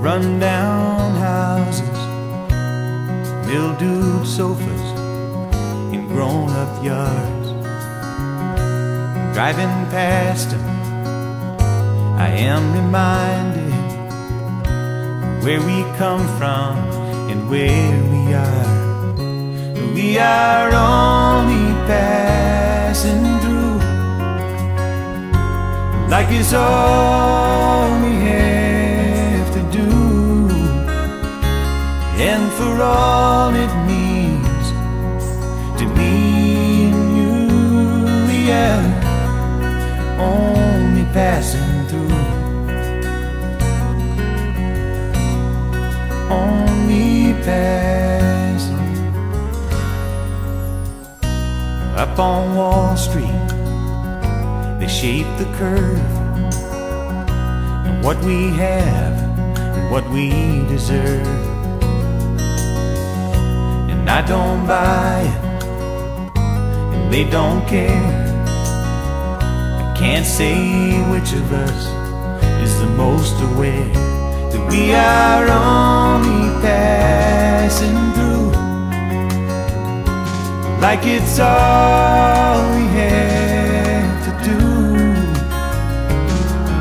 Rundown houses, mildewed sofas in grown up yards. Driving past them, I am reminded where we come from and where we are. We are only passing through, like it's all we have to do, and for all it means to me and you, we are only passing through. Only passing up on Wall Street. They shape the curve what we have and what we deserve. And I don't buy it, and they don't care. I can't say which of us is the most aware that we are only passing through, like it's all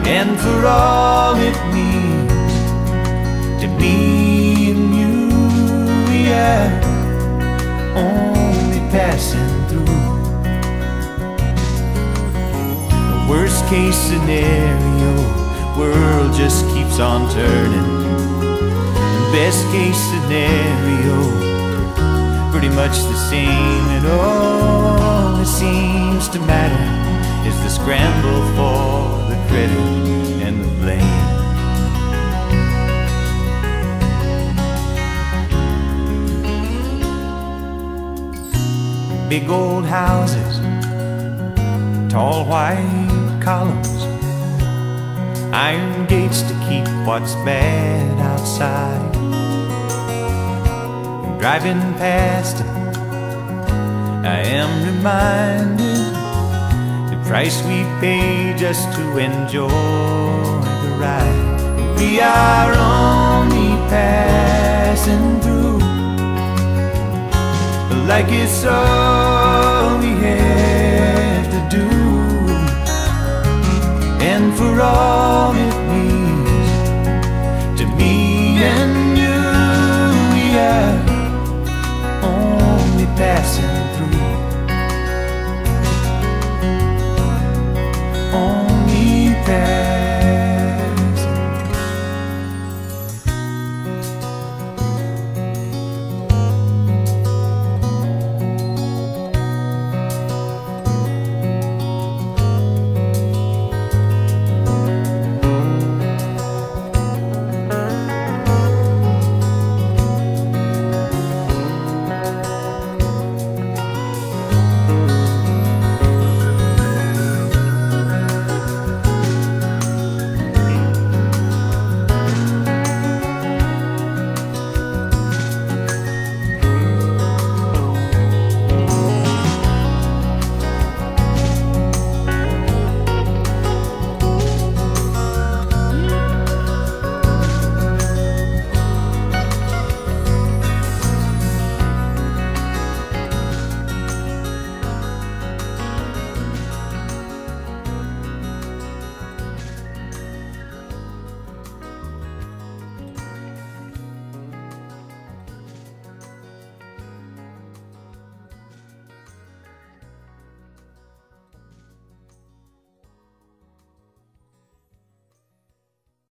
and for all it means to me and you, we are only passing through. The worst case scenario, world just keeps on turning. Best case scenario, pretty much the same, and all that seems to matter is the scramble for credit and the blame. Big old houses, tall white columns, iron gates to keep what's bad outside. Driving past them, I am reminded price we pay just to enjoy the ride. We are only passing through like it's all